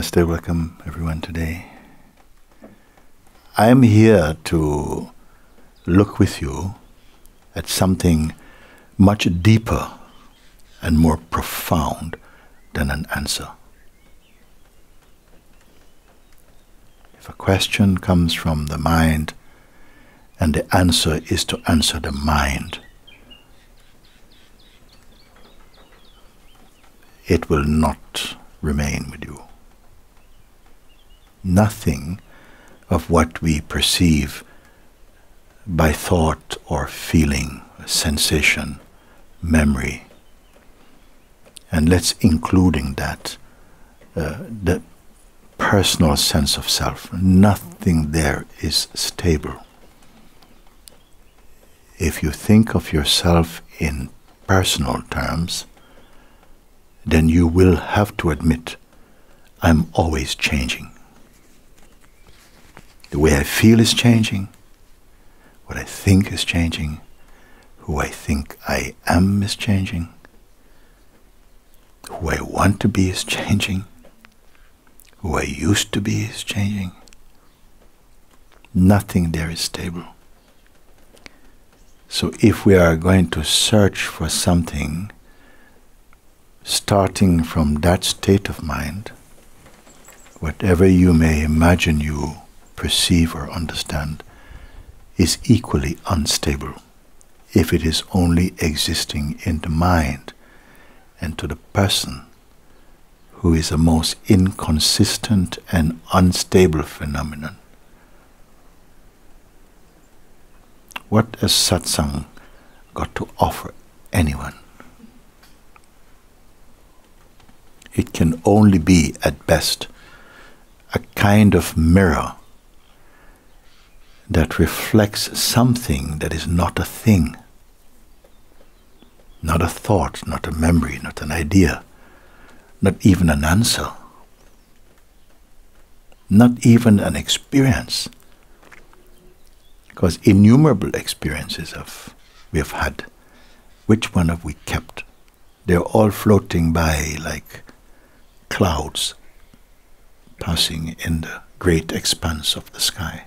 Namaste, welcome everyone today. I am here to look with you at something much deeper and more profound than an answer. If a question comes from the mind and the answer is to answer the mind, it will not remain with you. Nothing of what we perceive by thought or feeling, sensation, memory, and let's including that uh, the personal sense of self. Nothing there is stable. If you think of yourself in personal terms, then you will have to admit I'm always changing. The way I feel is changing, what I think is changing, who I think I am is changing, who I want to be is changing, who I used to be is changing. Nothing there is stable. So if we are going to search for something starting from that state of mind, whatever you may imagine you perceive or understand is equally unstable if it is only existing in the mind and to the person who is a most inconsistent and unstable phenomenon. What has satsang got to offer anyone? it can only be, at best, a kind of mirror that reflects something that is not a thing, not a thought, not a memory, not an idea, not even an answer, not even an experience. Because innumerable experiences of we have had. Which one have we kept? They're all floating by like clouds passing in the great expanse of the sky.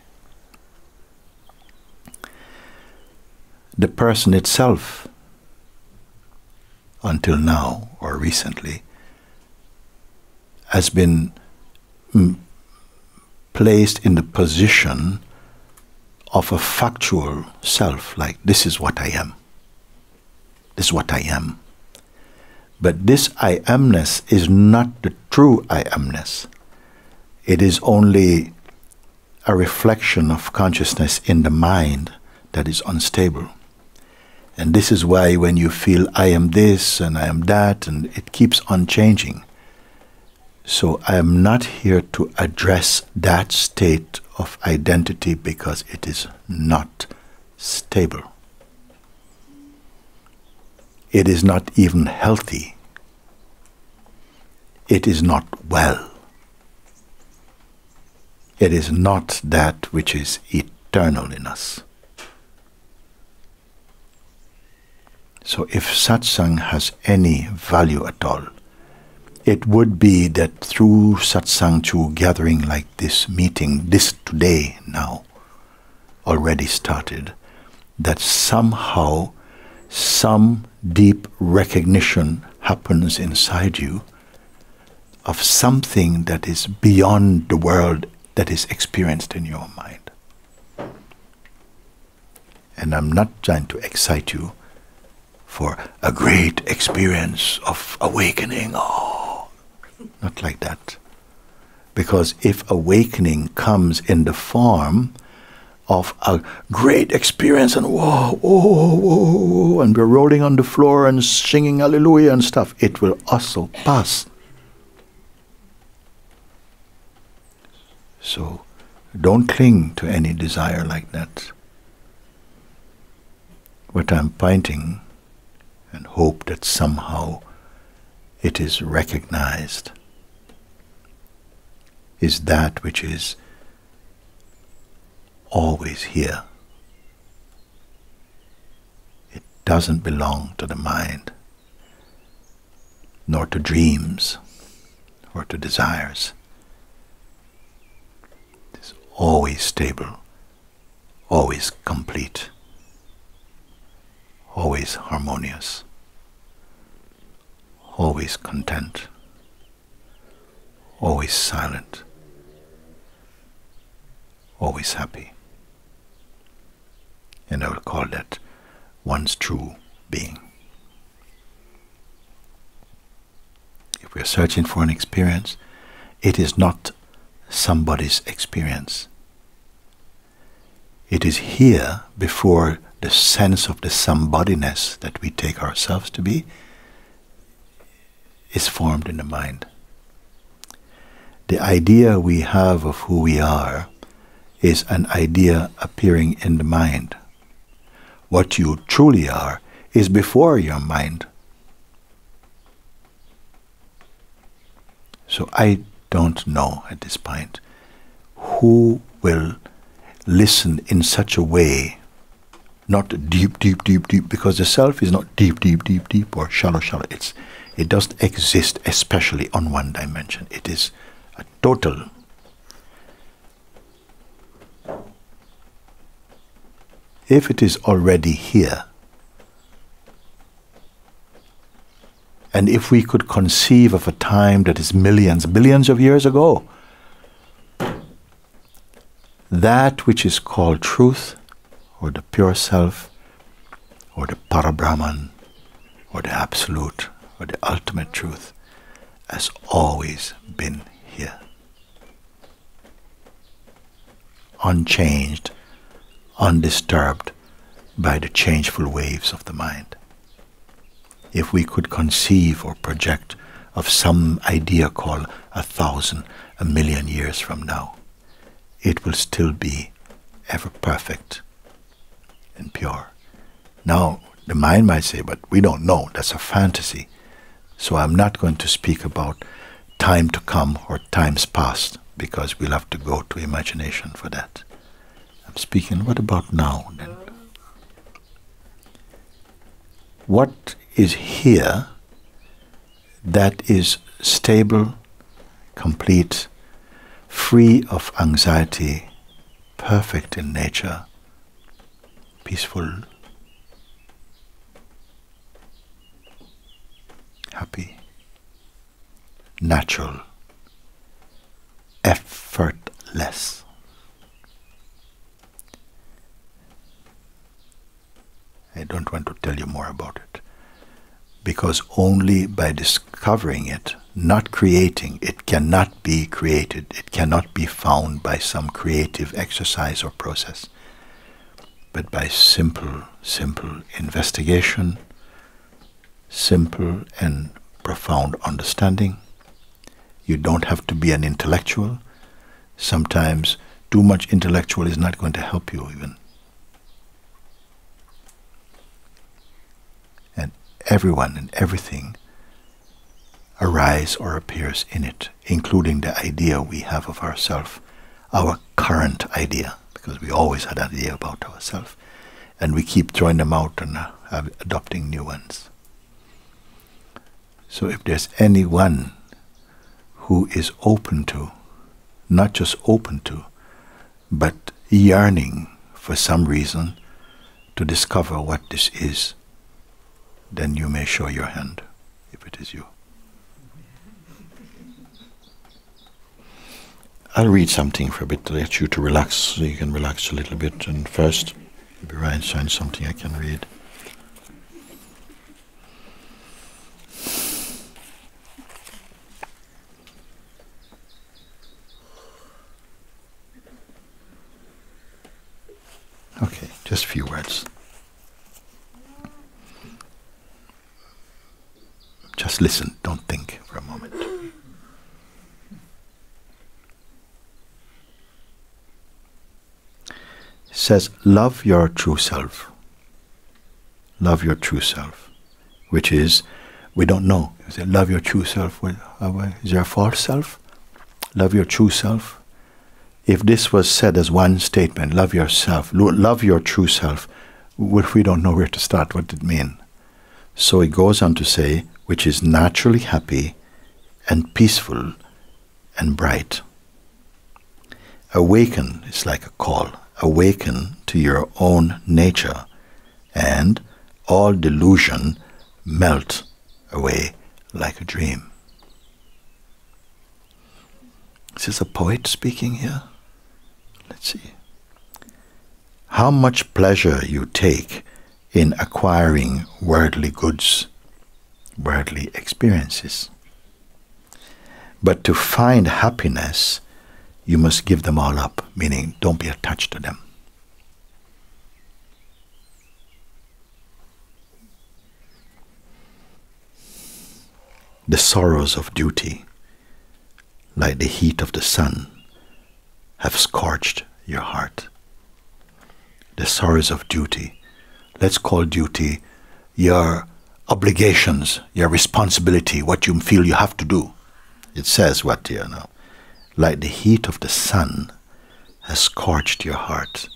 The person itself, until now or recently, has been placed in the position of a factual self, like this is what I am. This is what I am. But this I amness is not the true I amness. It is only a reflection of consciousness in the mind that is unstable. And this is why when you feel I am this and I am that, and it keeps on changing. So I am not here to address that state of identity because it is not stable. It is not even healthy. It is not well. It is not that which is eternal in us. So if satsang has any value at all, it would be that through satsang, through gathering like this meeting, this today now, already started, that somehow some deep recognition happens inside you of something that is beyond the world that is experienced in your mind. And I'm not trying to excite you for a great experience of awakening. Oh, not like that. Because if awakening comes in the form of a great experience and whoa, whoa, whoa, whoa, and we're rolling on the floor and singing hallelujah and stuff, it will also pass. So don't cling to any desire like that. What I'm pointing and hope that somehow it is recognized is that which is always here. It doesn't belong to the mind, nor to dreams, or to desires. It is always stable, always complete, always harmonious, always content, always silent, always happy. And I will call that one's true being. If we are searching for an experience, it is not somebody's experience. It is here before the sense of the somebodiness that we take ourselves to be is formed in the mind. The idea we have of who we are is an idea appearing in the mind. What you truly are is before your mind. So I don't know at this point who will listen in such a way, not deep, deep, deep, deep, because the self is not deep, deep, deep, deep or shallow, shallow. It's it doesn't exist especially on one dimension. It is a total if it is already here, And if we could conceive of a time that is millions, billions of years ago, that which is called truth, or the pure self, or the Parabrahman, or the absolute, or the ultimate truth, has always been here. Unchanged, undisturbed by the changeful waves of the mind if we could conceive or project of some idea called a thousand, a million years from now, it will still be ever perfect and pure. Now, the mind might say, but we don't know, that's a fantasy. So I'm not going to speak about time to come or times past because we'll have to go to imagination for that. I'm speaking, what about now then? What is here that is stable, complete, free of anxiety, perfect in nature, peaceful, happy, natural, effortless. I don't want to tell you more about it because only by discovering it, not creating, it cannot be created. It cannot be found by some creative exercise or process, but by simple, simple investigation, simple and profound understanding. You don't have to be an intellectual. Sometimes too much intellectual is not going to help you even. And everyone and everything arise or appears in it, including the idea we have of ourself, our current idea, because we always had an idea about ourselves, and we keep throwing them out and uh, adopting new ones. So if there's anyone who is open to, not just open to, but yearning for some reason to discover what this is, then you may show your hand if it is you. I'll read something for a bit to let you to relax, so you can relax a little bit. And first, maybe Ryan sign something I can read. Okay, just a few words. Just listen, don't think for a moment. It says, Love your true self. Love your true self, which is, we don't know. You say, Love your true self. Is there a false self? Love your true self. If this was said as one statement, love yourself, love your true self, we don't know where to start, what did it mean? So it goes on to say, which is naturally happy and peaceful and bright. awaken, it's like a call, awaken to your own nature, and all delusion melt away like a dream. Is this a poet speaking here? Let's see. How much pleasure you take in acquiring worldly goods, worldly experiences. But to find happiness, you must give them all up, meaning don't be attached to them. The sorrows of duty, like the heat of the sun, have scorched your heart. The sorrows of duty, let's call duty your obligations, your responsibility, what you feel you have to do. It says what you know, like the heat of the sun has scorched your heart.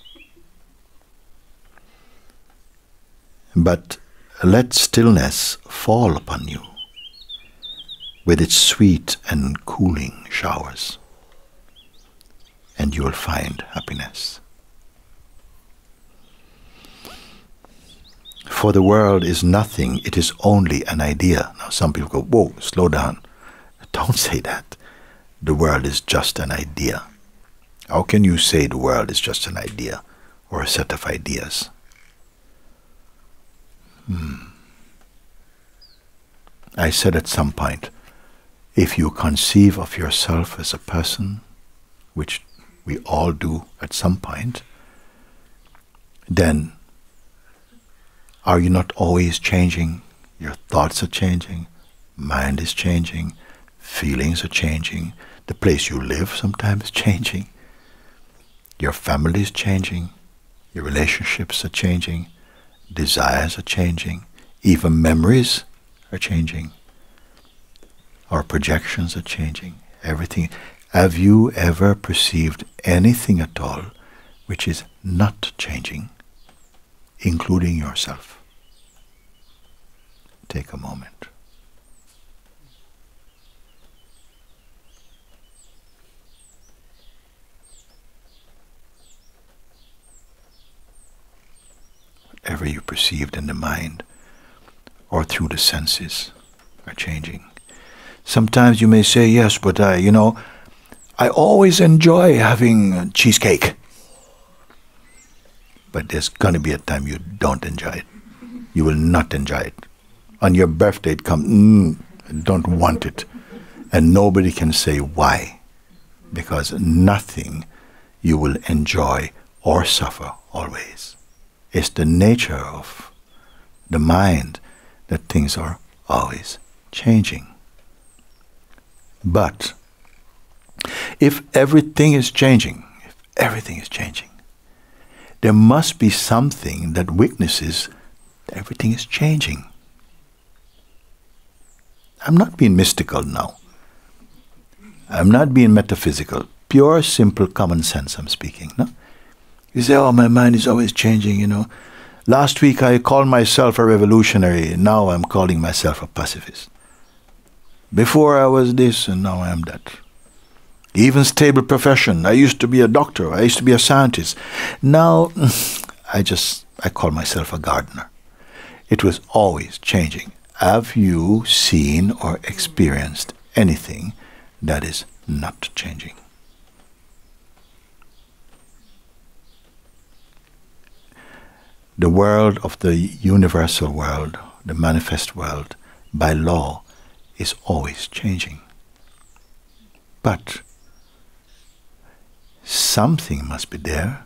But let stillness fall upon you with its sweet and cooling showers, and you will find happiness. For the world is nothing, it is only an idea. Now, some people go, Whoa, slow down. Don't say that. The world is just an idea. How can you say the world is just an idea or a set of ideas? Hmm. I said at some point, if you conceive of yourself as a person, which we all do at some point, then are you not always changing? Your thoughts are changing, mind is changing, feelings are changing, the place you live sometimes is changing, your family is changing, your relationships are changing, desires are changing, even memories are changing, our projections are changing, everything. Have you ever perceived anything at all which is not changing, including yourself? Take a moment. Whatever you perceived in the mind or through the senses are changing. Sometimes you may say, yes, but I, you know, I always enjoy having cheesecake. But there's going to be a time you don't enjoy it. You will not enjoy it on your birthday it comes, mm, don't want it. And nobody can say why. Because nothing you will enjoy or suffer always. It's the nature of the mind that things are always changing. But if everything is changing, if everything is changing, there must be something that witnesses that everything is changing. I'm not being mystical now. I'm not being metaphysical. Pure, simple, common sense I'm speaking. No? You say, oh, my mind is always changing, you know. Last week I called myself a revolutionary. Now I'm calling myself a pacifist. Before I was this and now I am that. Even stable profession. I used to be a doctor. I used to be a scientist. Now I just, I call myself a gardener. It was always changing. Have you seen or experienced anything that is not changing? The world of the universal world, the manifest world, by law, is always changing. But something must be there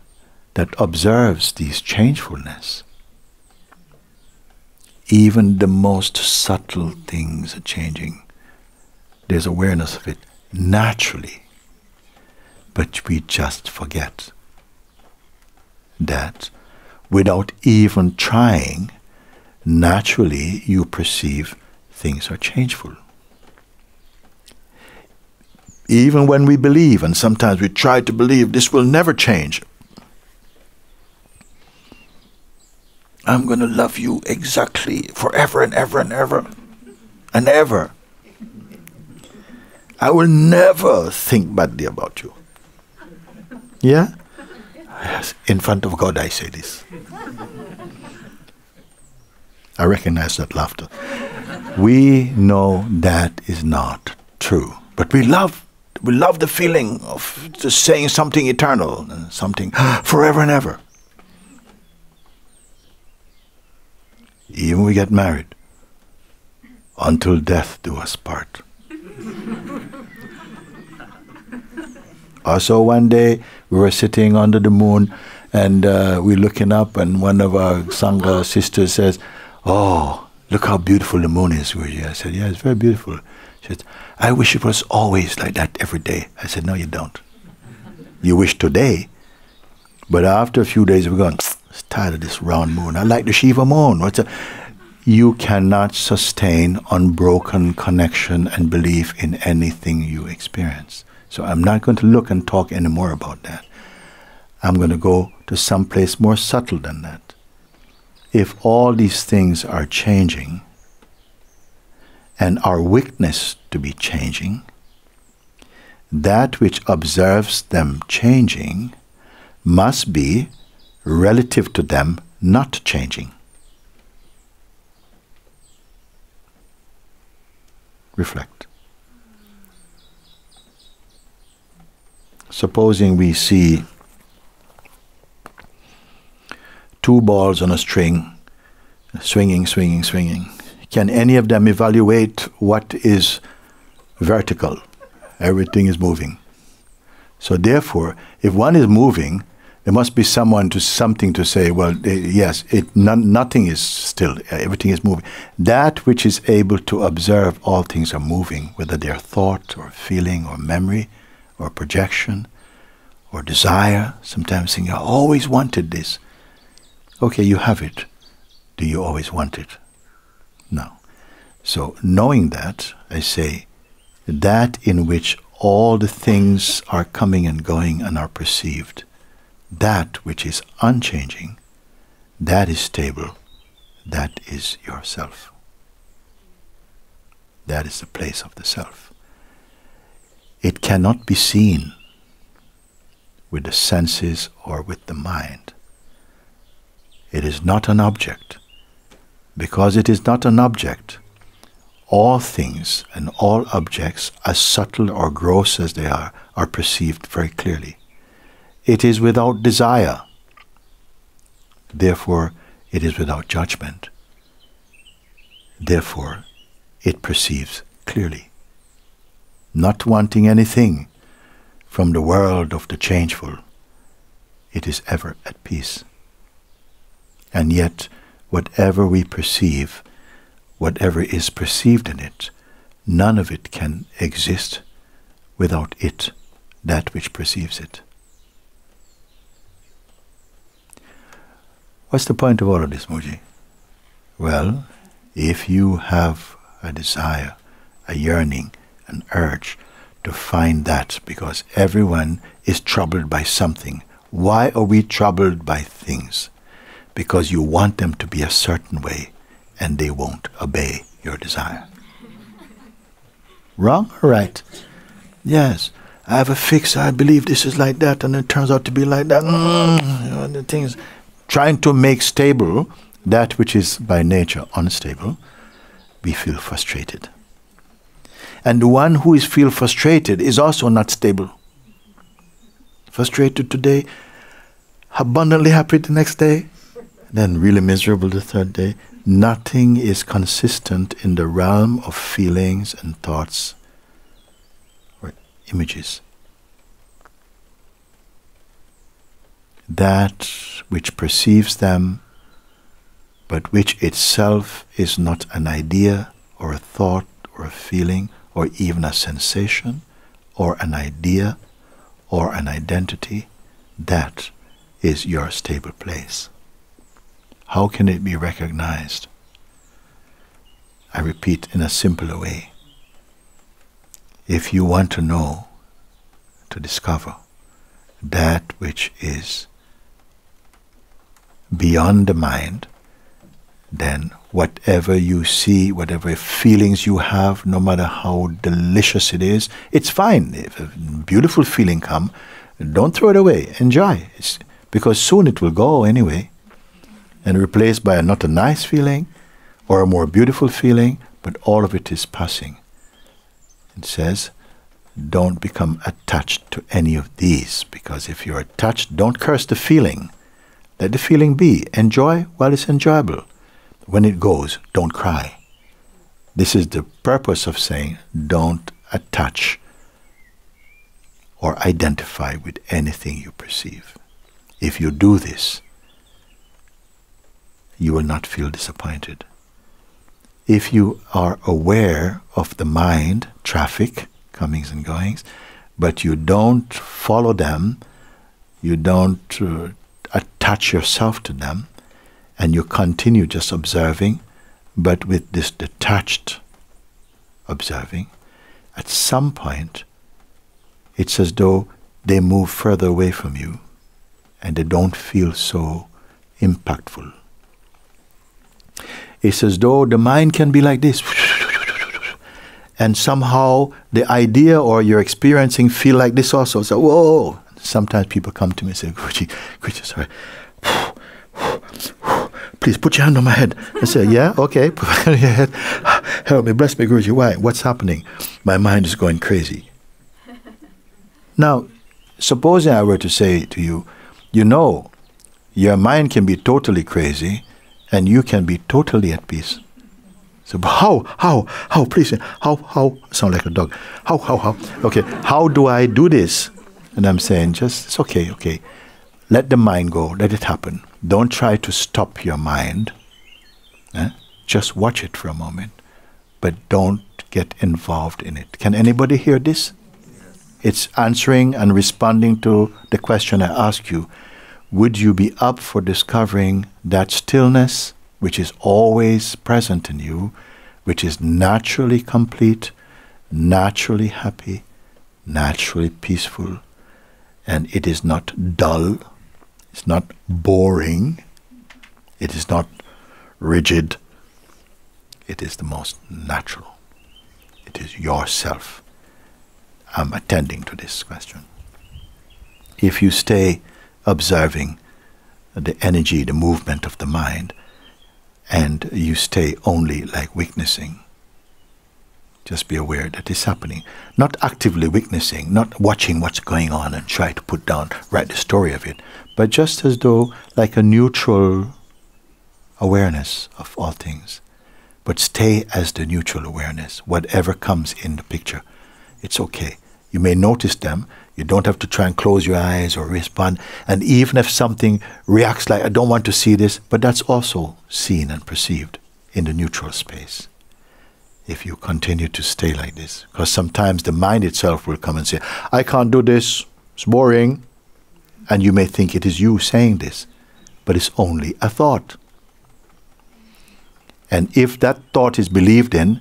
that observes these changefulness even the most subtle things are changing. There's awareness of it naturally. But we just forget that without even trying, naturally you perceive things are changeful. Even when we believe, and sometimes we try to believe this will never change, I'm going to love you exactly forever and ever and ever and ever. I will never think badly about you. Yeah? Yes, in front of God I say this. I recognize that laughter. We know that is not true. But we love we love the feeling of just saying something eternal, something forever and ever. Even we get married. Until death do us part. also, one day we were sitting under the moon and uh, we're looking up, and one of our Sangha sisters says, Oh, look how beautiful the moon is. I said, Yeah, it's very beautiful. She said, I wish it was always like that every day. I said, No, you don't. You wish today, but after a few days, we're going, it's tired of this round moon. I like the Shiva moon. What's a, you cannot sustain unbroken connection and belief in anything you experience. So I'm not going to look and talk anymore about that. I'm going to go to some place more subtle than that. If all these things are changing and our weakness to be changing, that which observes them changing must be relative to them not changing. Reflect. Supposing we see two balls on a string, swinging, swinging, swinging. Can any of them evaluate what is vertical? Everything is moving. So therefore, if one is moving, there must be someone to something to say. Well, eh, yes, it nothing is still. Everything is moving. That which is able to observe all things are moving, whether they are thought or feeling or memory, or projection, or desire. Sometimes think, I always wanted this. Okay, you have it. Do you always want it? No. So knowing that, I say, that in which all the things are coming and going and are perceived that which is unchanging, that is stable, that is yourself. That is the place of the self. It cannot be seen with the senses or with the mind. It is not an object. Because it is not an object, all things and all objects, as subtle or gross as they are, are perceived very clearly. It is without desire. Therefore, it is without judgment. Therefore, it perceives clearly. Not wanting anything from the world of the changeful, it is ever at peace. And yet, whatever we perceive, whatever is perceived in it, none of it can exist without it, that which perceives it. What's the point of all of this, Mooji? Well, if you have a desire, a yearning, an urge to find that, because everyone is troubled by something. Why are we troubled by things? Because you want them to be a certain way and they won't obey your desire. Wrong or right? Yes. I have a fix, I believe this is like that, and it turns out to be like that. Mm, you know, the things trying to make stable that which is by nature unstable, we feel frustrated. And the one who is feel frustrated is also not stable. Frustrated today, abundantly happy the next day, then really miserable the third day. Nothing is consistent in the realm of feelings and thoughts or images. that which perceives them, but which itself is not an idea or a thought or a feeling or even a sensation or an idea or an identity, that is your stable place. How can it be recognized? I repeat in a simpler way. If you want to know, to discover that which is beyond the mind, then whatever you see, whatever feelings you have, no matter how delicious it is, it's fine. If a beautiful feeling come, Don't throw it away. Enjoy. It's, because soon it will go anyway and replaced by a, not a nice feeling or a more beautiful feeling, but all of it is passing. It says, don't become attached to any of these because if you're attached, don't curse the feeling. Let the feeling be. Enjoy while it's enjoyable. When it goes, don't cry. This is the purpose of saying don't attach or identify with anything you perceive. If you do this, you will not feel disappointed. If you are aware of the mind, traffic, comings and goings, but you don't follow them, you don't uh, attach yourself to them, and you continue just observing, but with this detached observing, at some point, it's as though they move further away from you and they don't feel so impactful. It's as though the mind can be like this. And somehow the idea or you're experiencing feel like this also. So, whoa. Sometimes people come to me and say, Guruji, Guruji, sorry. Please put your hand on my head. I say, yeah, okay. Put your on your head. Help me, bless me, Guruji. Why? What's happening? My mind is going crazy. Now, supposing I were to say to you, you know, your mind can be totally crazy and you can be totally at peace. So how, how, how, please, how, how, sound like a dog. How, how, how, okay, how do I do this? And I'm saying, just, it's okay, okay. Let the mind go, let it happen. Don't try to stop your mind. Eh? Just watch it for a moment, but don't get involved in it. Can anybody hear this? It's answering and responding to the question I ask you would you be up for discovering that stillness which is always present in you, which is naturally complete, naturally happy, naturally peaceful, and it is not dull, it's not boring, it is not rigid, it is the most natural. It is yourself. I'm attending to this question. If you stay observing the energy, the movement of the mind, and you stay only like witnessing. Just be aware that it's happening. Not actively witnessing, not watching what's going on and try to put down, write the story of it, but just as though like a neutral awareness of all things. But stay as the neutral awareness. Whatever comes in the picture, it's okay. You may notice them, you don't have to try and close your eyes or respond. And even if something reacts like, I don't want to see this, but that's also seen and perceived in the neutral space. If you continue to stay like this, because sometimes the mind itself will come and say, I can't do this, it's boring. And you may think it is you saying this, but it's only a thought. And if that thought is believed in,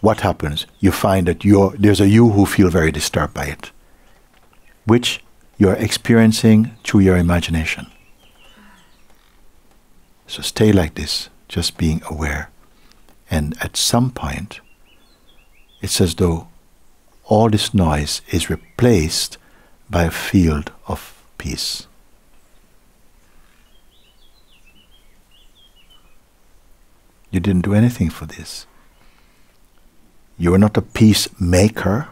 what happens? You find that there's a you who feel very disturbed by it which you're experiencing through your imagination. So stay like this, just being aware. And at some point, it's as though all this noise is replaced by a field of peace. You didn't do anything for this. You are not a peacemaker.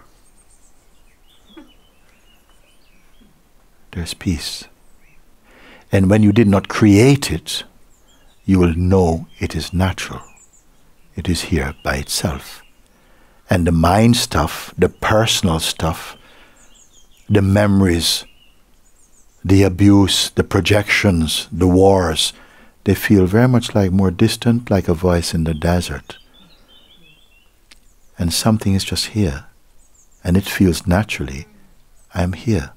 There's peace. And when you did not create it, you will know it is natural. It is here by itself. And the mind stuff, the personal stuff, the memories, the abuse, the projections, the wars, they feel very much like more distant, like a voice in the desert. And something is just here. And it feels naturally, I am here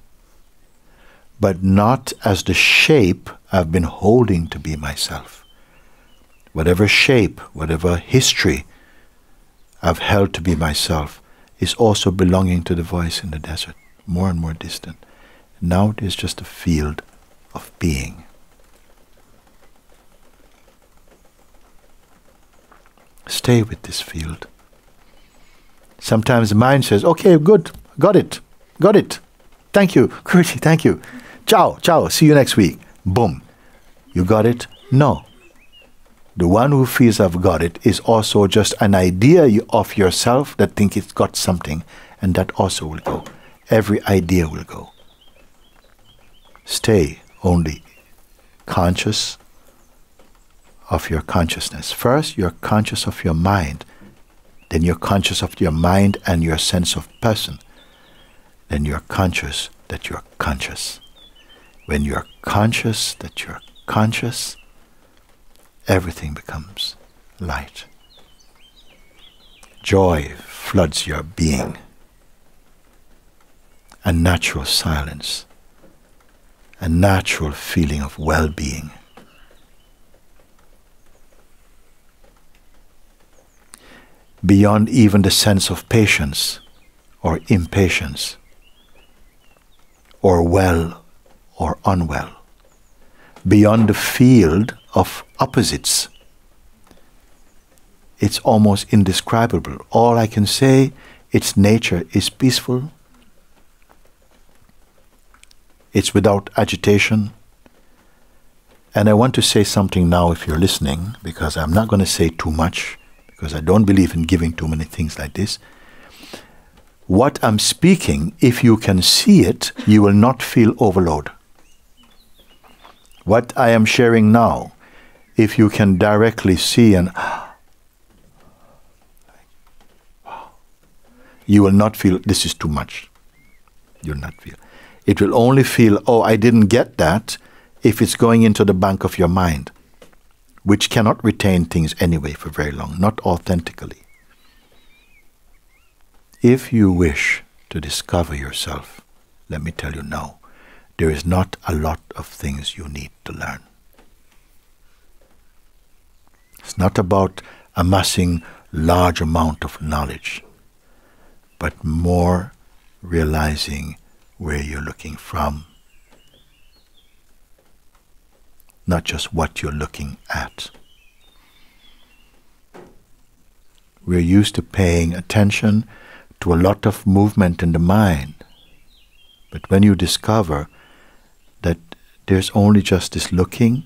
but not as the shape I've been holding to be myself. Whatever shape, whatever history I've held to be myself is also belonging to the voice in the desert, more and more distant. Now it is just a field of being. Stay with this field. Sometimes the mind says, okay, good, got it, got it. Thank you, Guruji, thank you. Ciao, ciao, see you next week. Boom. You got it? No. The one who feels I've got it is also just an idea of yourself that think it's got something, and that also will go. Every idea will go. Stay only conscious of your consciousness. First, you're conscious of your mind. Then you're conscious of your mind and your sense of person. Then you're conscious that you're conscious. When you're conscious that you're conscious, everything becomes light. Joy floods your being. A natural silence, a natural feeling of well being. Beyond even the sense of patience or impatience, or well or unwell, beyond the field of opposites. It's almost indescribable. All I can say, its nature is peaceful. It's without agitation. And I want to say something now if you're listening, because I'm not going to say too much, because I don't believe in giving too many things like this. What I'm speaking, if you can see it, you will not feel overload. What I am sharing now if you can directly see and you will not feel this is too much. You'll not feel. It will only feel, oh, I didn't get that if it's going into the bank of your mind, which cannot retain things anyway for very long, not authentically. If you wish to discover yourself, let me tell you now, there is not a lot of things you need to learn. It's not about amassing large amount of knowledge, but more realizing where you're looking from, not just what you're looking at. We're used to paying attention to a lot of movement in the mind. But when you discover there's only just this looking,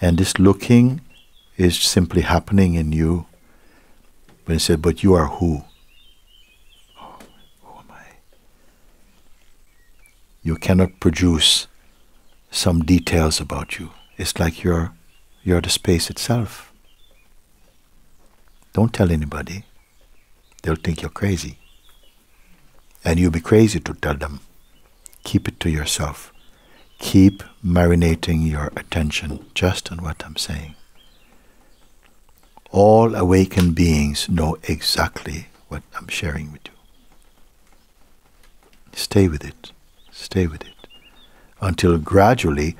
and this looking is simply happening in you. When he said, But you are who? Oh, who am I? You cannot produce some details about you. It's like you're you're the space itself. Don't tell anybody. They'll think you're crazy. And you'll be crazy to tell them. Keep it to yourself. Keep marinating your attention just on what I'm saying all awakened beings know exactly what I'm sharing with you. Stay with it. Stay with it. Until gradually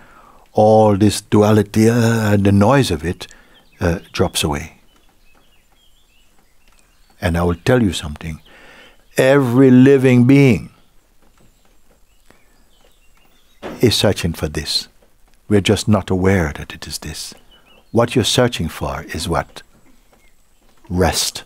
all this duality uh, and the noise of it uh, drops away. And I will tell you something. Every living being is searching for this. We're just not aware that it is this. What you're searching for is what? rest.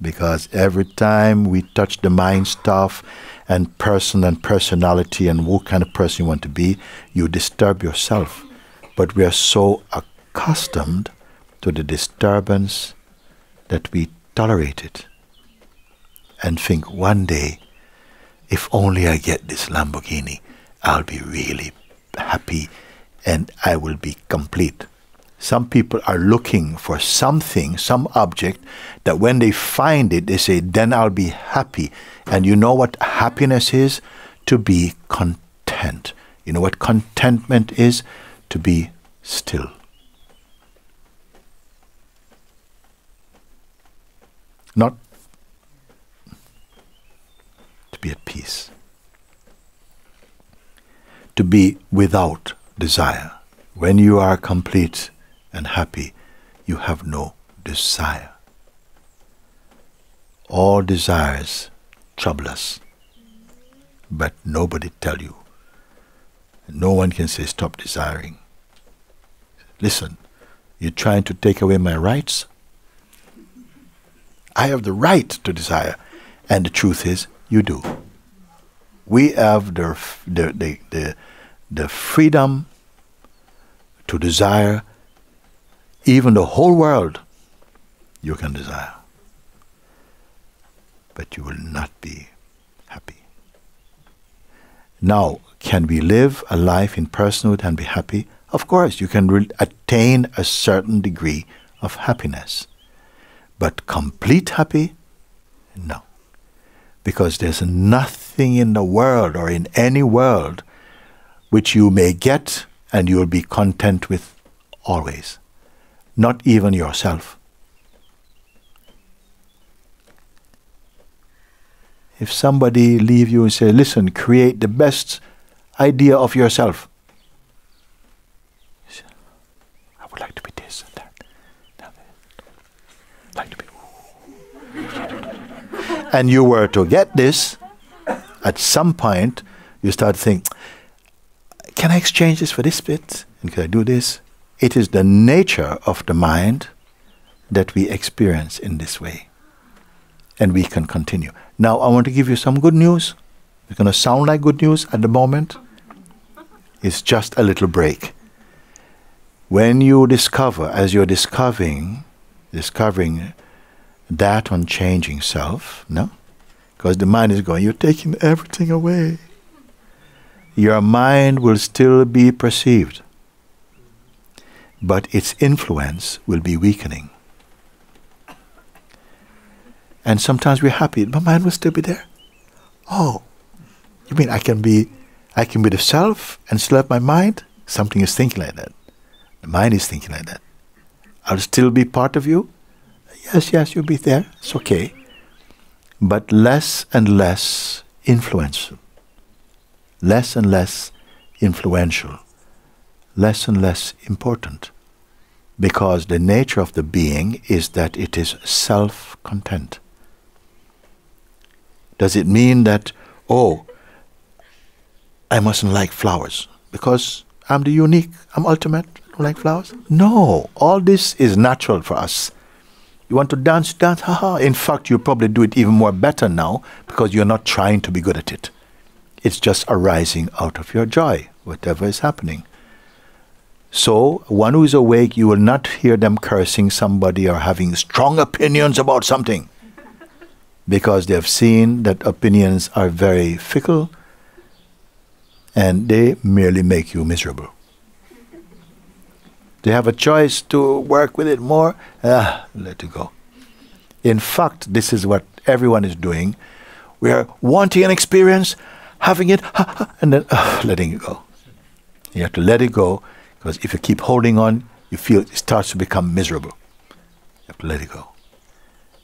Because every time we touch the mind stuff and person and personality and what kind of person you want to be, you disturb yourself. But we are so accustomed to the disturbance that we tolerate it and think one day, if only I get this Lamborghini, I'll be really happy and I will be complete. Some people are looking for something, some object, that when they find it, they say, then I'll be happy. And you know what happiness is? To be content. You know what contentment is? To be still. Not to be at peace. To be without desire. When you are complete and happy, you have no desire. All desires trouble us, but nobody tell you. No one can say stop desiring. Listen, you're trying to take away my rights? I have the right to desire. And the truth is, you do. We have the, the, the, the, the freedom to desire even the whole world you can desire. But you will not be happy. Now, can we live a life in personhood and be happy? Of course, you can attain a certain degree of happiness. But complete happy? No. Because there's nothing in the world or in any world which you may get and you'll be content with always. Not even yourself. If somebody leave you and say, listen, create the best idea of yourself. I would like to be this and that. Like to be. And you were to get this, at some point you start to think, can I exchange this for this bit? And can I do this? It is the nature of the mind that we experience in this way. And we can continue. Now, I want to give you some good news. It's going to sound like good news at the moment. It's just a little break. When you discover, as you're discovering, discovering that unchanging self, no? Because the mind is going, you're taking everything away. Your mind will still be perceived, but its influence will be weakening. And sometimes we're happy, my mind will still be there. Oh, you mean I can be I can be the self and still have my mind? Something is thinking like that. The mind is thinking like that. I'll still be part of you? Yes, yes, you'll be there. It's okay. But less and less influential. Less and less influential. Less and less important. Because the nature of the being is that it is self content. Does it mean that, oh, I mustn't like flowers because I'm the unique, I'm ultimate, I don't like flowers? No, all this is natural for us. You want to dance, dance, haha. In fact, you probably do it even more better now because you're not trying to be good at it. It's just arising out of your joy, whatever is happening. So, one who is awake, you will not hear them cursing somebody or having strong opinions about something because they have seen that opinions are very fickle and they merely make you miserable. They have a choice to work with it more, ah, let it go. In fact, this is what everyone is doing. We are wanting an experience, having it, and then uh, letting it go. You have to let it go because if you keep holding on, you feel it starts to become miserable. You have to let it go.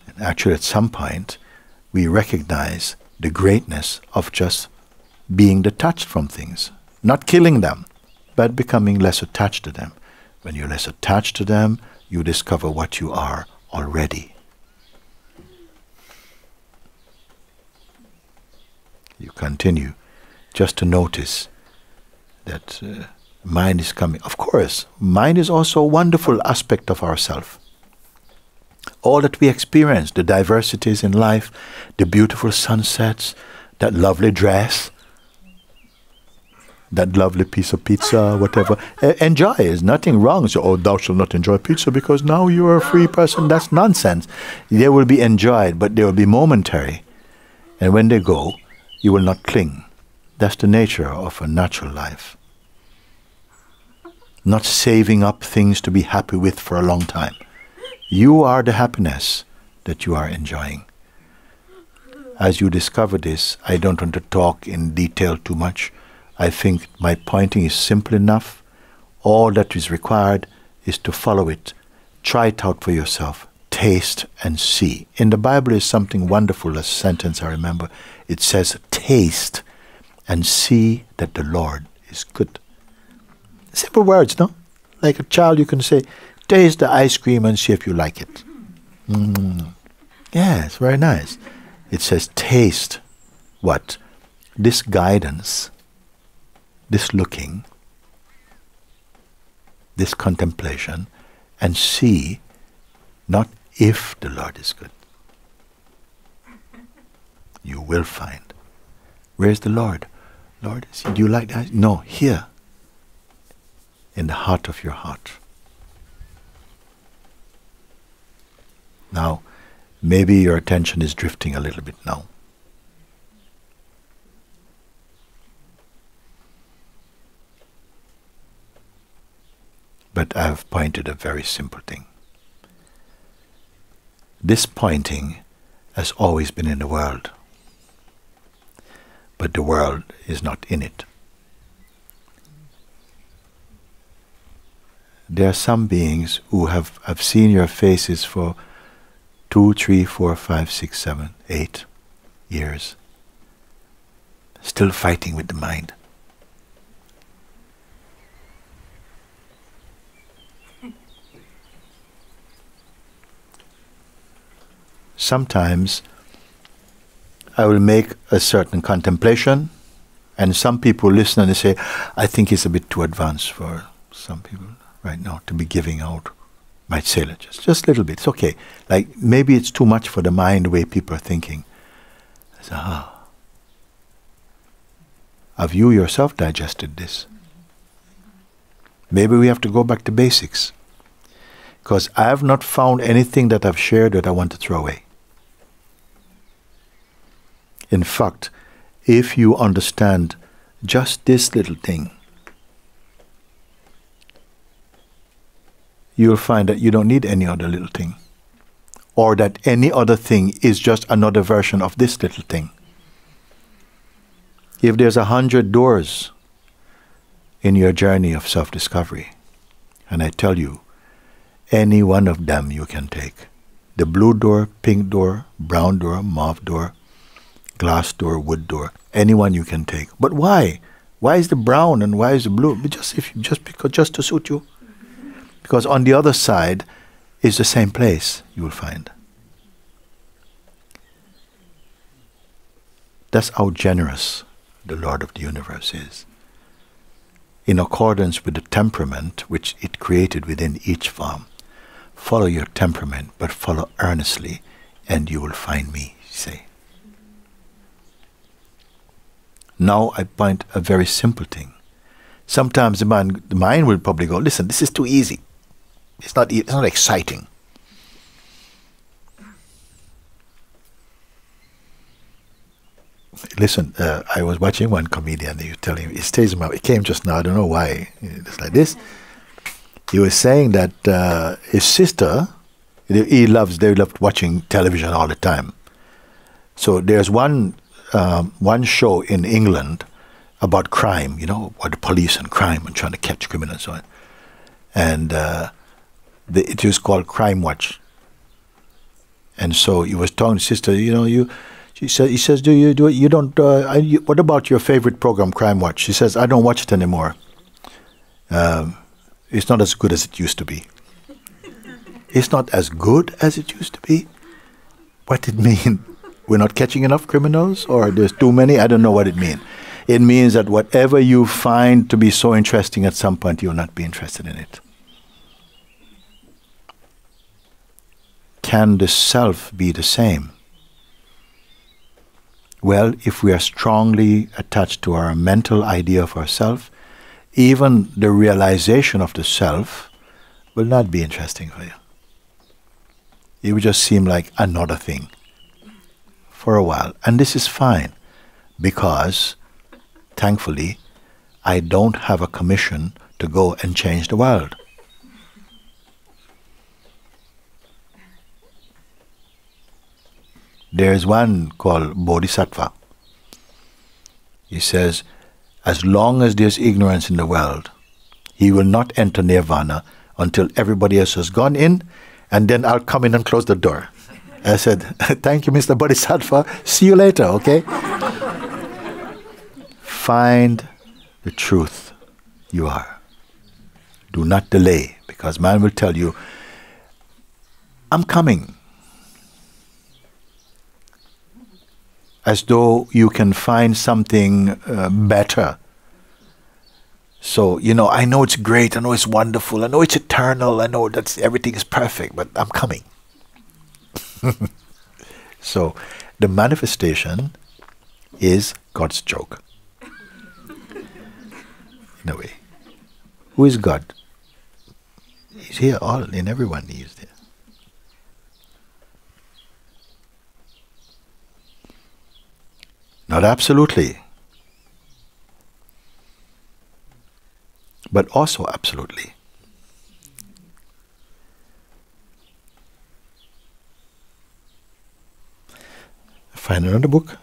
And actually, at some point, we recognize the greatness of just being detached from things, not killing them, but becoming less attached to them. When you're less attached to them, you discover what you are already. You continue just to notice that uh, mind is coming. Of course, mind is also a wonderful aspect of ourself all that we experience, the diversities in life, the beautiful sunsets, that lovely dress, that lovely piece of pizza, whatever. enjoy. There's nothing wrong. So, oh, thou shalt not enjoy pizza because now you are a free person. That's nonsense. They will be enjoyed, but they will be momentary. And when they go, you will not cling. That's the nature of a natural life. Not saving up things to be happy with for a long time. You are the happiness that you are enjoying. As you discover this, I don't want to talk in detail too much. I think my pointing is simple enough. All that is required is to follow it. Try it out for yourself. Taste and see. In the Bible is something wonderful, a sentence I remember. It says, Taste and see that the Lord is good. Simple words, no? Like a child, you can say, taste the ice cream and see if you like it. Mm. Yeah, it's very nice. It says, taste what? This guidance, this looking, this contemplation, and see not if the Lord is good. You will find Where's the Lord? Lord, do you like that? No, here. In the heart of your heart. Now, maybe your attention is drifting a little bit now. But I have pointed a very simple thing. This pointing has always been in the world, but the world is not in it. There are some beings who have, have seen your faces for two, three, four, five, six, seven, eight years, still fighting with the mind. Sometimes I will make a certain contemplation, and some people listen and they say, I think it's a bit too advanced for some people right now to be giving out. Say just, just a little bit. It's okay. Like maybe it's too much for the mind, the way people are thinking. I say, ah. Have you yourself digested this? Maybe we have to go back to basics. Because I have not found anything that I've shared that I want to throw away. In fact, if you understand just this little thing, you'll find that you don't need any other little thing. Or that any other thing is just another version of this little thing. If there's a hundred doors in your journey of self discovery, and I tell you, any one of them you can take the blue door, pink door, brown door, mauve door, glass door, wood door, anyone you can take. But why? Why is the brown and why is the blue? Just if just because just to suit you. Because on the other side is the same place you will find. That's how generous the Lord of the universe is. In accordance with the temperament which it created within each form. Follow your temperament, but follow earnestly, and you will find me, say. Now I point a very simple thing. Sometimes the mind, the mind will probably go, listen, this is too easy. It's not, it's not exciting. Listen, uh, I was watching one comedian. Was telling me, it stays in my. It came just now. I don't know why. It's like this. He was saying that uh, his sister, he loves. They loved watching television all the time. So there's one um, one show in England about crime, you know, what the police and crime and trying to catch criminals and so on. And uh, the, it was called Crime Watch. And so he was telling his sister, you know, you. She said, he says, do you do it? You don't. Uh, I, you, what about your favorite program, Crime Watch? She says, I don't watch it anymore. Um, it's not as good as it used to be. it's not as good as it used to be. What did it mean? We're not catching enough criminals or there's too many. I don't know what it means. It means that whatever you find to be so interesting at some point, you'll not be interested in it. Can the self be the same? Well, if we are strongly attached to our mental idea of ourself, even the realization of the self will not be interesting for you. It would just seem like another thing for a while. And this is fine because, thankfully, I don't have a commission to go and change the world. There is one called Bodhisattva. He says, as long as there's ignorance in the world, he will not enter nirvana until everybody else has gone in, and then I'll come in and close the door. I said, Thank you, Mr. Bodhisattva. See you later, okay? Find the truth you are. Do not delay, because man will tell you, I'm coming. As though you can find something uh, better. So, you know, I know it's great, I know it's wonderful, I know it's eternal, I know that everything is perfect, but I'm coming. so the manifestation is God's joke. In a way. Who is God? He's here all in everyone he is there. Not absolutely. But also absolutely. Find another book.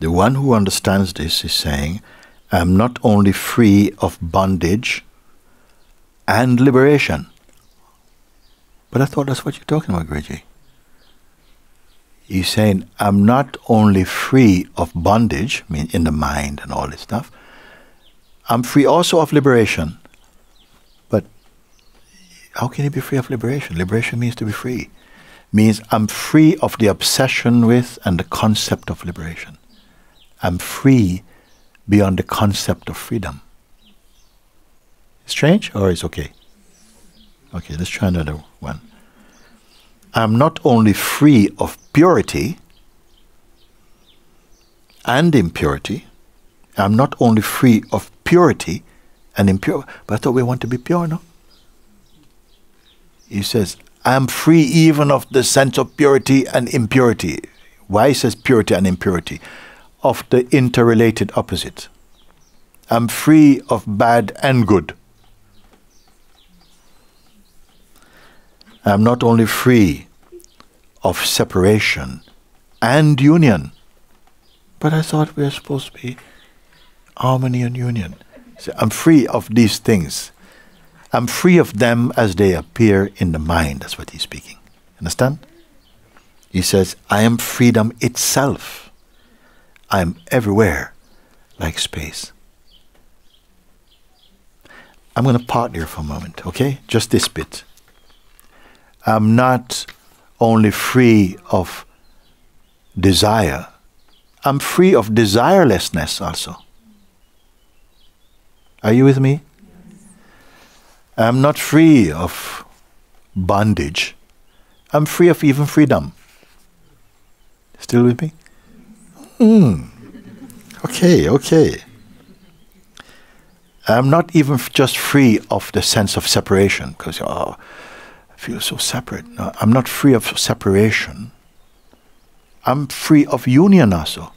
The one who understands this is saying, am not only free of bondage and liberation. But I thought that's what you're talking about, Guruji. He's saying, I'm not only free of bondage, I mean in the mind and all this stuff, I'm free also of liberation. But how can you be free of liberation? Liberation means to be free. Means I'm free of the obsession with and the concept of liberation. I'm free beyond the concept of freedom. Strange or is okay? Okay, let's try another one. I'm not only free of purity and impurity, I'm not only free of purity and impure, but I thought we want to be pure, no? He says, I'm free even of the sense of purity and impurity. Why he says purity and impurity? Of the interrelated opposite. I'm free of bad and good. I'm not only free of separation and union, but I thought we were supposed to be harmony and union. So I'm free of these things. I'm free of them as they appear in the mind. That's what he's speaking. Understand? He says, I am freedom itself. I'm everywhere like space. I'm going to part here for a moment, okay? Just this bit. I'm not only free of desire, I'm free of desirelessness also. Are you with me? I'm not free of bondage. I'm free of even freedom. Still with me? Hmm. Okay, okay. I'm not even just free of the sense of separation because oh, I feel so separate. No, I'm not free of separation. I'm free of union also.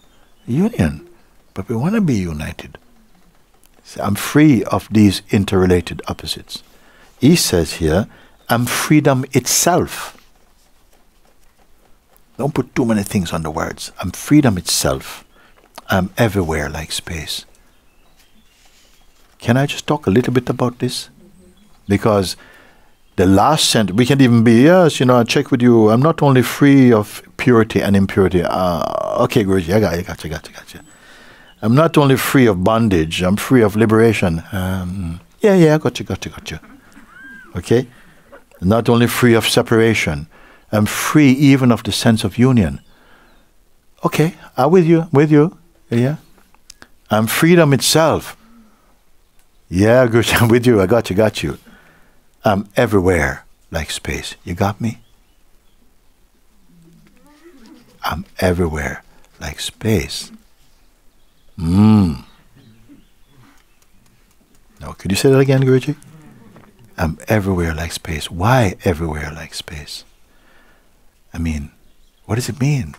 Union. But we want to be united. So I'm free of these interrelated opposites. He says here, I'm freedom itself. Don't put too many things on the words. I'm freedom itself. I'm everywhere like space. Can I just talk a little bit about this? Because the last sentence, we can even be, yes, you know, I check with you. I'm not only free of purity and impurity. Uh, okay, Guruji, I got you, I got you, got you, got you. I'm not only free of bondage, I'm free of liberation. Um, yeah, yeah, got you, got you, got you. Okay? Not only free of separation, I'm free even of the sense of union. Okay, I'm with you, with you. Yeah. I'm freedom itself. Yeah, good. I'm with you. I got you, got you. I'm everywhere like space. You got me? I'm everywhere like space. Mmm. No, could you say that again, Guruji? I'm everywhere like space. Why everywhere like space? I mean, what does it mean?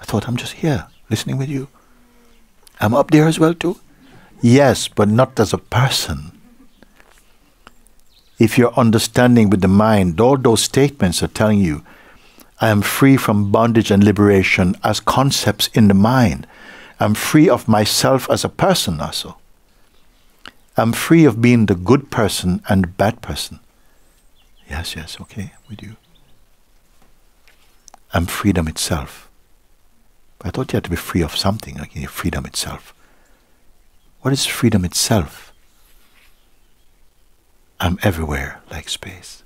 I thought I'm just here, listening with you. I'm up there as well too? Yes, but not as a person. If you're understanding with the mind, all those statements are telling you, I am free from bondage and liberation as concepts in the mind. I'm free of myself as a person also. I'm free of being the good person and the bad person. Yes, yes, okay, with you. I'm freedom itself. I thought you had to be free of something, like freedom itself. What is freedom itself? I'm everywhere like space.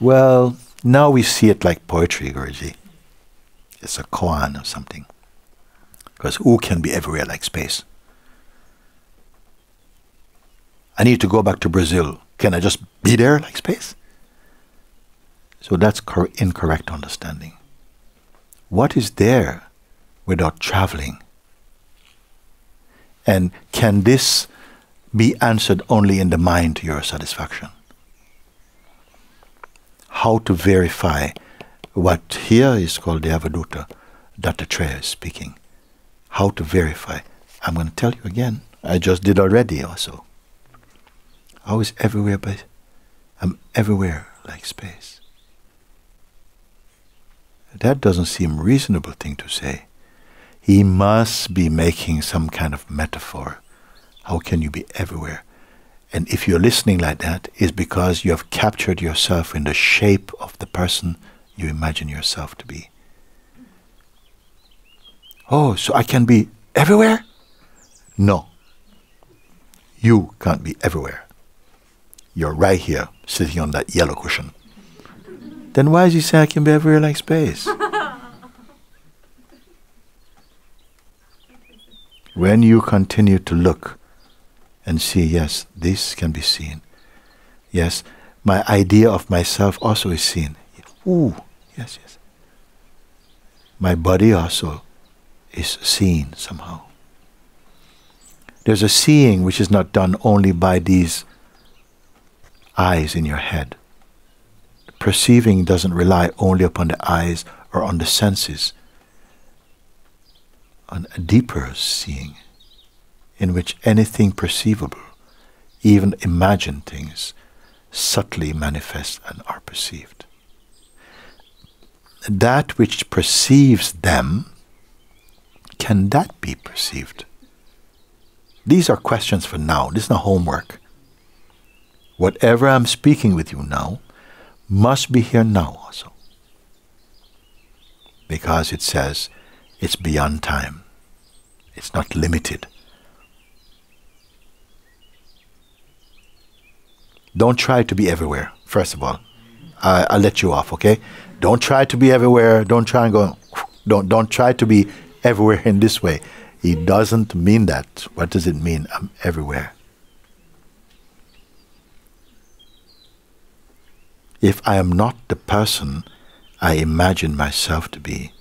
Well, now we see it like poetry, Guruji. It's a koan or something. Because who can be everywhere like space? I need to go back to Brazil. Can I just be there like space? So that's cor- incorrect understanding. What is there without traveling? And can this be answered only in the mind to your satisfaction? How to verify what here is called the Avadhuta, Dattatreya is speaking. How to verify. I'm going to tell you again. I just did already also. I was everywhere, but I'm everywhere like space. That doesn't seem a reasonable thing to say. He must be making some kind of metaphor. How can you be everywhere? And if you're listening like that, it's because you have captured yourself in the shape of the person you imagine yourself to be. Oh, so I can be everywhere? No. You can't be everywhere. You're right here, sitting on that yellow cushion. Then why does he say I can be everywhere like space? when you continue to look and see, yes, this can be seen. Yes, my idea of myself also is seen. Ooh, yes, yes. My body also is seen somehow. There's a seeing which is not done only by these eyes in your head. Perceiving doesn't rely only upon the eyes or on the senses, on a deeper seeing in which anything perceivable, even imagined things, subtly manifest and are perceived. That which perceives them, can that be perceived? These are questions for now. This is not homework. Whatever I'm speaking with you now must be here now also. Because it says it's beyond time. It's not limited. Don't try to be everywhere, first of all. I, I'll let you off, okay? Don't try to be everywhere. Don't try and go, don't, don't try to be everywhere in this way. It doesn't mean that. What does it mean? I'm everywhere. If I am not the person I imagine myself to be,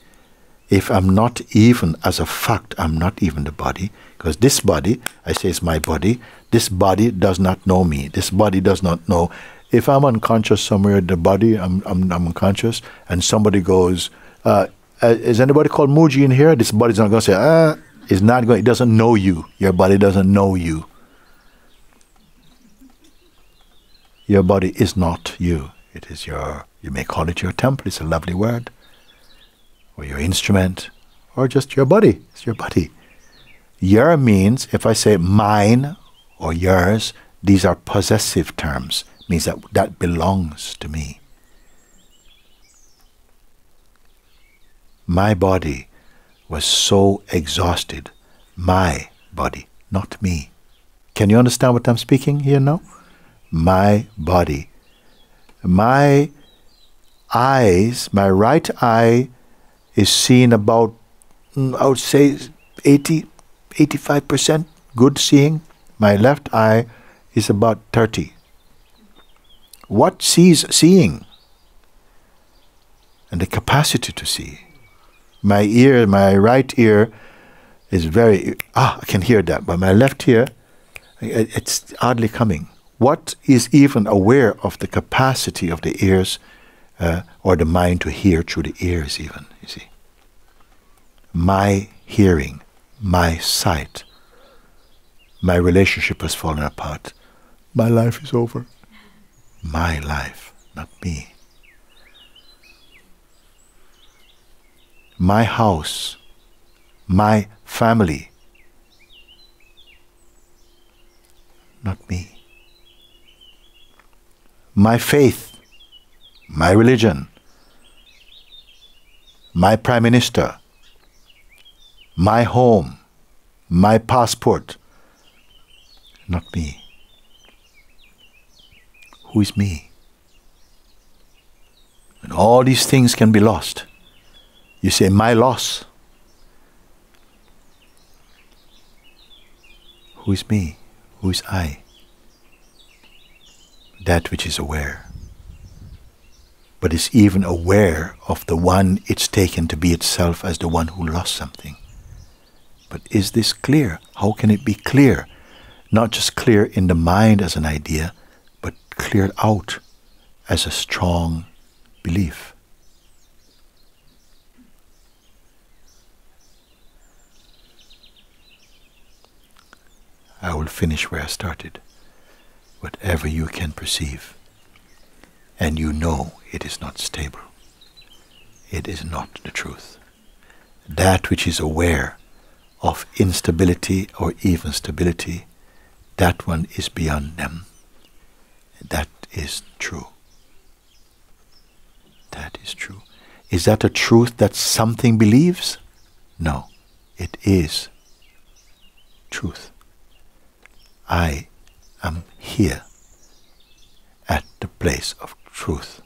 if I'm not even, as a fact, I'm not even the body, because this body, I say it's my body, this body does not know me. This body does not know. If I'm unconscious somewhere the body, I'm, I'm, I'm unconscious, and somebody goes, uh, uh Is anybody called Mooji in here? This body's not going to say, Ah, it's not going, it doesn't know you. Your body doesn't know you. Your body is not you. It is your, you may call it your temple, it's a lovely word, or your instrument, or just your body. It's your body. Your means, if I say mine or yours, these are possessive terms, means that that belongs to me. My body was so exhausted. My body, not me. Can you understand what I'm speaking here now? My body. My eyes, my right eye is seeing about, mm, I would say, 80, 85% good seeing. My left eye is about 30. What sees seeing? And the capacity to see. My ear, my right ear is very, ah, I can hear that, but my left ear, it's hardly coming. What is even aware of the capacity of the ears uh, or the mind to hear through the ears, even, you see? My hearing, my sight, my relationship has fallen apart. My life is over. My life, not me. My house, my family, not me. My faith, my religion, my prime minister, my home, my passport, not me. Who is me? And all these things can be lost. You say, My loss. Who is me? Who is I? That which is aware. But is even aware of the one it's taken to be itself as the one who lost something. But is this clear? How can it be clear? Not just clear in the mind as an idea, but cleared out as a strong belief. I will finish where I started. Whatever you can perceive, and you know it is not stable, it is not the truth. That which is aware of instability or even stability, that one is beyond them. That is true. That is true. Is that a truth that something believes? No, it is truth. I am here at the place of truth.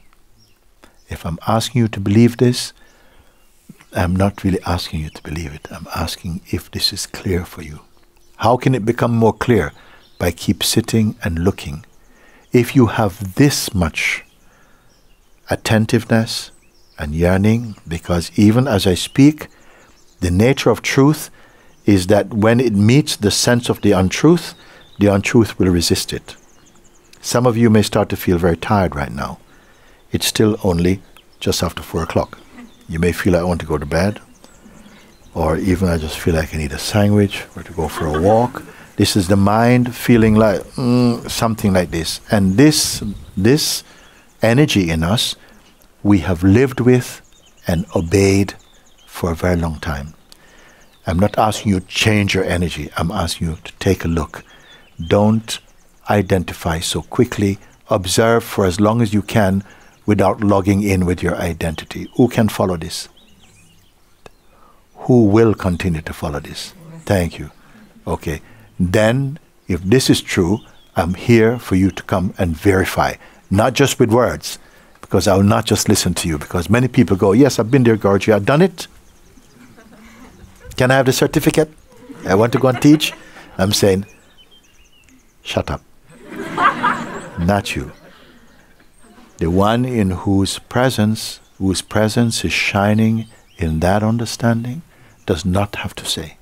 If I'm asking you to believe this, I'm not really asking you to believe it. I'm asking if this is clear for you. How can it become more clear? By keep sitting and looking. If you have this much attentiveness and yearning, because even as I speak, the nature of truth is that when it meets the sense of the untruth, the untruth will resist it. Some of you may start to feel very tired right now. It's still only just after four o'clock. You may feel I want to go to bed, or even I just feel like I need a sandwich or to go for a walk. This is the mind feeling like mm, something like this, and this this energy in us we have lived with and obeyed for a very long time. I'm not asking you to change your energy. I'm asking you to take a look. Don't identify so quickly. Observe for as long as you can without logging in with your identity. Who can follow this? Who will continue to follow this? Thank you. Okay. Then, if this is true, I'm here for you to come and verify, not just with words, because I will not just listen to you. Because many people go, Yes, I've been there, Guruji, I've done it. Can I have the certificate? I want to go and teach. I'm saying, Shut up. not you. The one in whose presence, whose presence is shining in that understanding, does not have to say.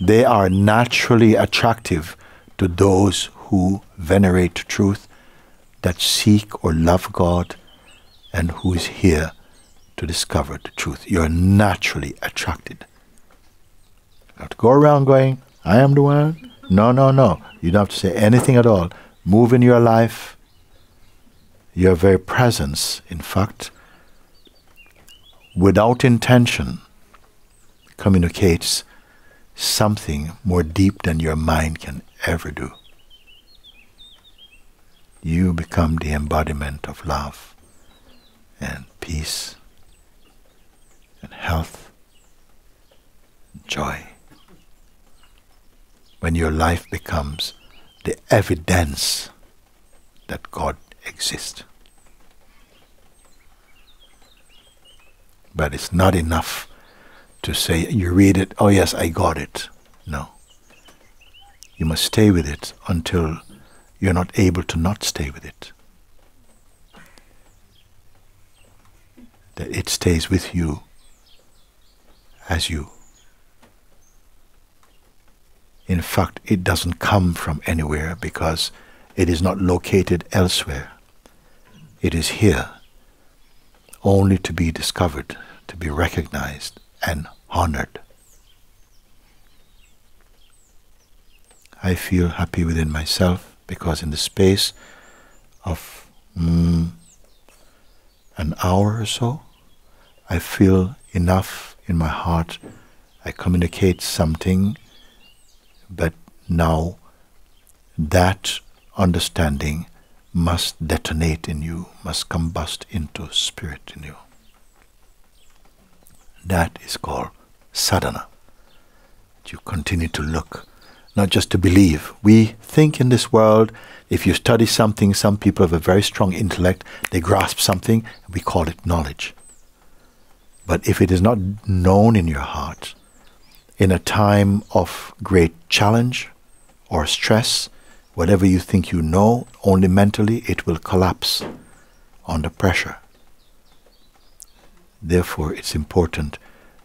They are naturally attractive to those who venerate truth, that seek or love God, and who is here to discover the truth. You're naturally attracted. Not to go around going, I am the one. No, no, no. You don't have to say anything at all. Move in your life. Your very presence, in fact, without intention, communicates something more deep than your mind can ever do. You become the embodiment of love and peace and health and joy. When your life becomes the evidence that God exists. But it's not enough to say, you read it, oh yes, I got it. No. You must stay with it until you're not able to not stay with it. That it stays with you as you. In fact, it doesn't come from anywhere because it is not located elsewhere. It is here, only to be discovered, to be recognized and honored. I feel happy within myself because in the space of mm, an hour or so, I feel enough in my heart. I communicate something, but now that understanding must detonate in you, must combust into spirit in you. That is called sadhana. you continue to look, not just to believe. We think in this world, if you study something, some people have a very strong intellect, they grasp something, we call it knowledge. But if it is not known in your heart, in a time of great challenge or stress, whatever you think you know, only mentally, it will collapse under pressure. Therefore, it's important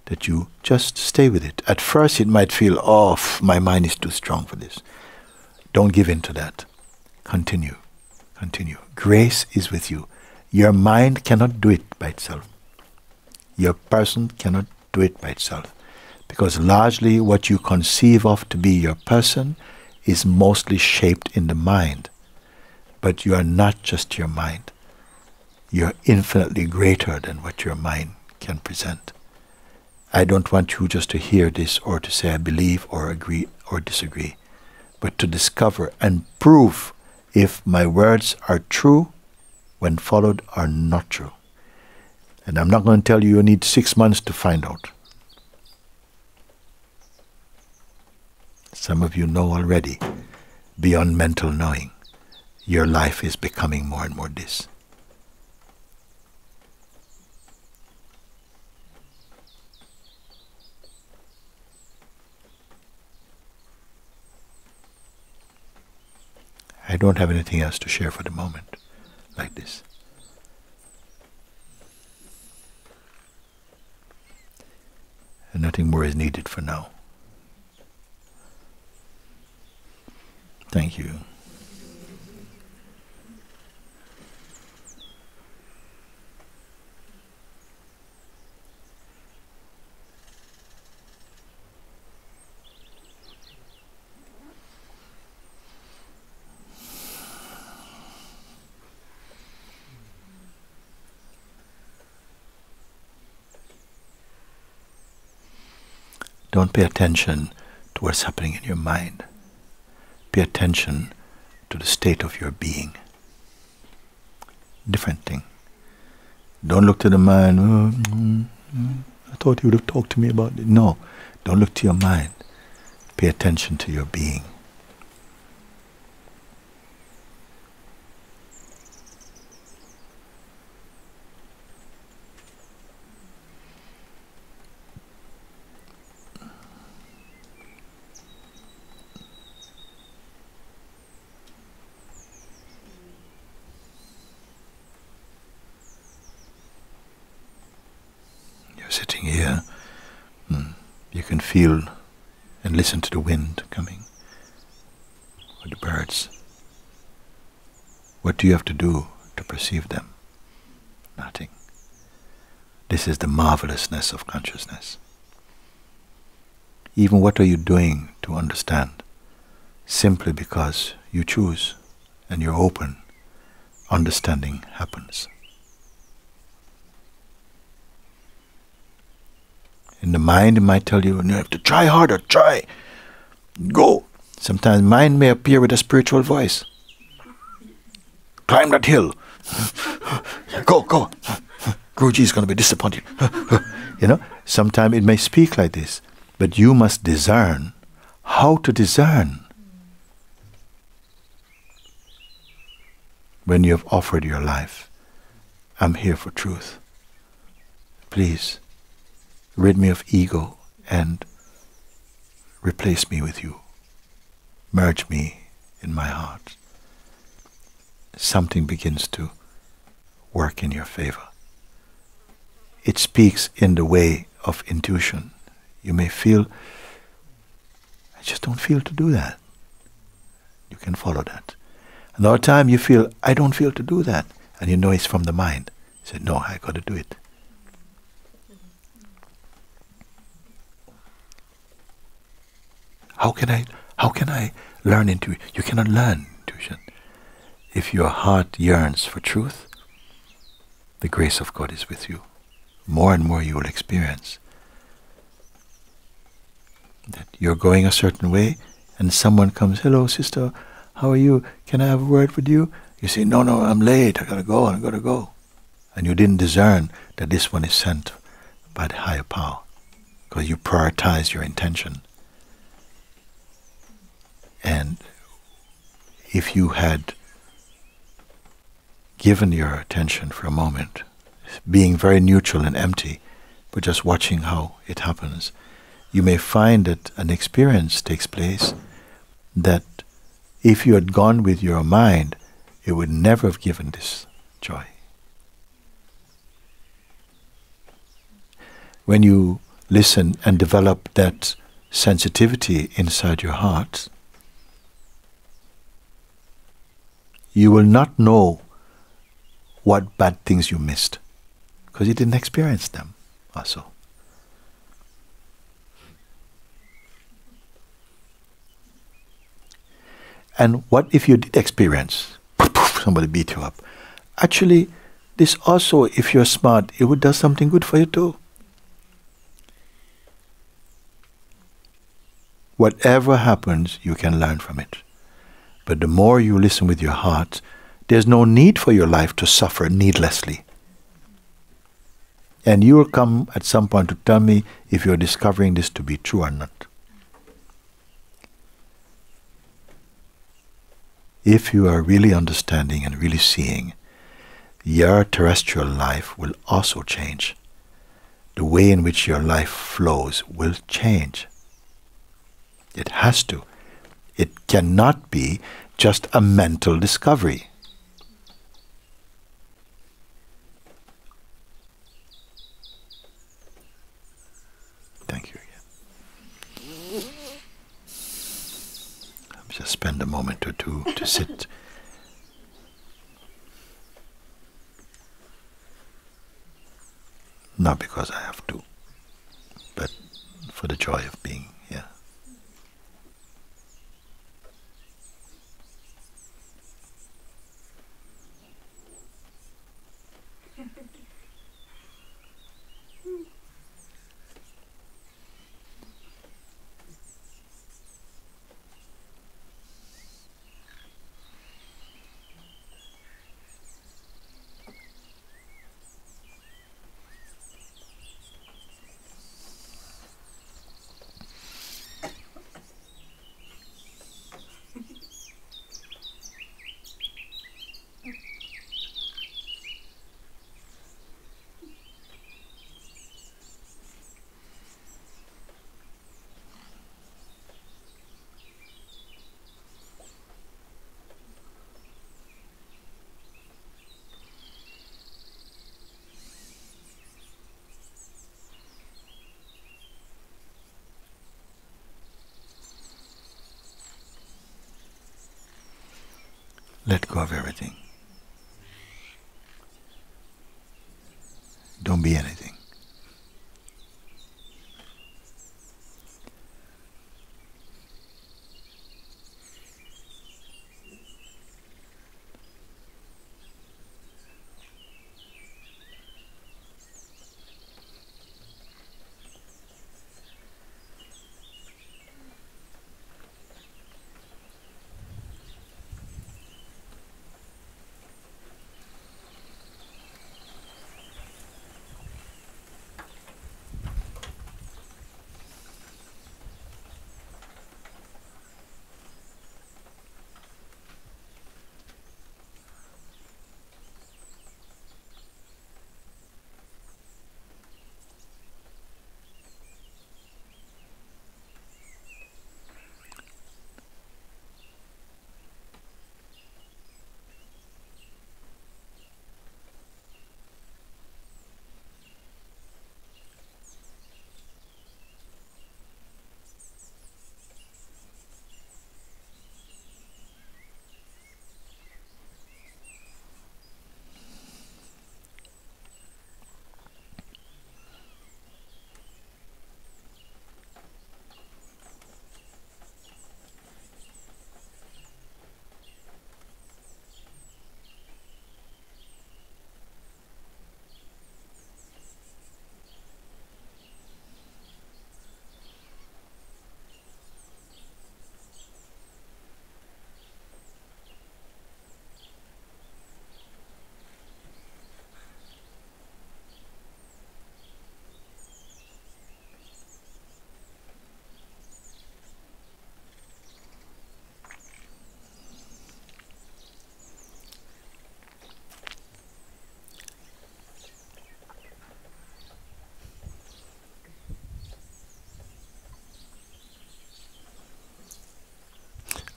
that you just stay with it. At first, it might feel, oh, my mind is too strong for this. Don't give in to that. Continue. Continue. Grace is with you. Your mind cannot do it by itself. Your person cannot do it by itself. Because largely what you conceive of to be your person is mostly shaped in the mind. But you are not just your mind. You're infinitely greater than what your mind can present. I don't want you just to hear this or to say I believe or agree or disagree, but to discover and prove if my words are true when followed or not true. And I'm not going to tell you you need six months to find out. Some of you know already, beyond mental knowing, your life is becoming more and more this. I don't have anything else to share for the moment like this. And nothing more is needed for now. Thank you. Don't pay attention to what's happening in your mind. Pay attention to the state of your being. Different thing. Don't look to the mind. Oh, mm, mm, I thought you would have talked to me about it. No, don't look to your mind. Pay attention to your being. Sitting here, hmm, you can feel and listen to the wind coming, or the birds. What do you have to do to perceive them? Nothing. This is the marvelousness of consciousness. Even what are you doing to understand? Simply because you choose and you're open, understanding happens. In the mind, might tell you, you have to try harder, try, go. Sometimes mind may appear with a spiritual voice. Climb that hill. go, go. Guruji is going to be disappointed. you know, sometimes it may speak like this, but you must discern how to discern when you have offered your life. I'm here for truth. Please rid me of ego and replace me with you. Merge me in my heart. Something begins to work in your favor. It speaks in the way of intuition. You may feel, I just don't feel to do that. You can follow that. Another time you feel, I don't feel to do that. And you know it's from the mind. You say, no, I got to do it. How can I how can I learn intuition? You cannot learn intuition. If your heart yearns for truth, the grace of God is with you. More and more you will experience that you're going a certain way and someone comes, Hello sister, how are you? Can I have a word with you? You say, No, no, I'm late, I gotta go, I gotta go. And you didn't discern that this one is sent by the higher power because you prioritize your intention And if you had given your attention for a moment, being very neutral and empty, but just watching how it happens, you may find that an experience takes place that if you had gone with your mind, it would never have given this joy. When you listen and develop that sensitivity inside your heart, you will not know what bad things you missed because you didn't experience them also. And what if you did experience somebody beat you up? Actually, this also, if you're smart, it would do something good for you too. Whatever happens, you can learn from it. But the more you listen with your heart, there's no need for your life to suffer needlessly. And you will come at some point to tell me if you're discovering this to be true or not. If you are really understanding and really seeing, your terrestrial life will also change. The way in which your life flows will change. It has to. It cannot be just a mental discovery. Thank you again. I'll just spend a moment or two to sit. Not because I have to, but for the joy of being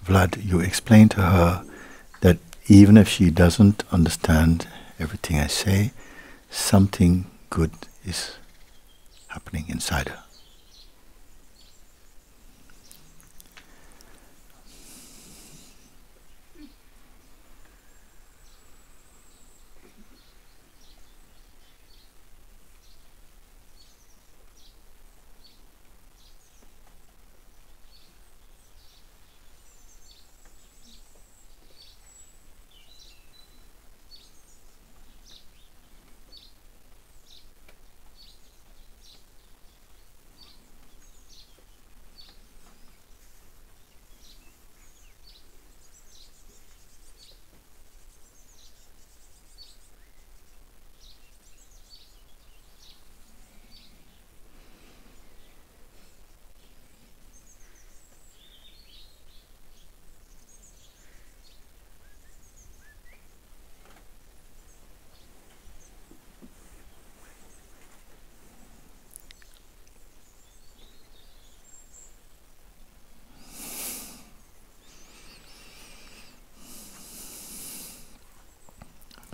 Vlad, you explain to her that even if she doesn't understand everything I say, something good is happening inside her.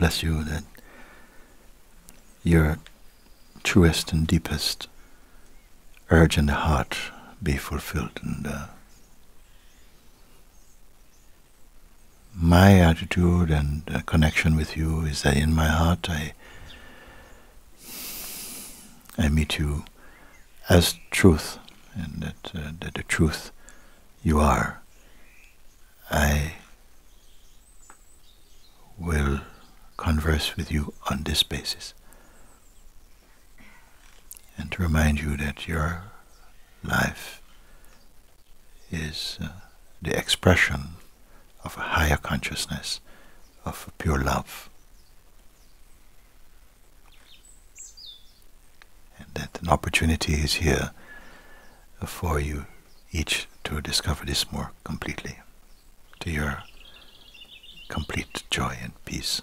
Bless you that your truest and deepest urge in the heart be fulfilled. And uh, my attitude and uh, connection with you is that in my heart I I meet you as truth, and that, uh, that the truth you are, I will converse with you on this basis. And to remind you that your life is uh, the expression of a higher consciousness, of pure love. And that an opportunity is here for you each to discover this more completely, to your complete joy and peace.